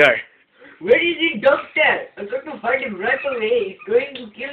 Here. Where is the doctor? I'm going to find him right away. He's going to kill me.